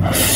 life.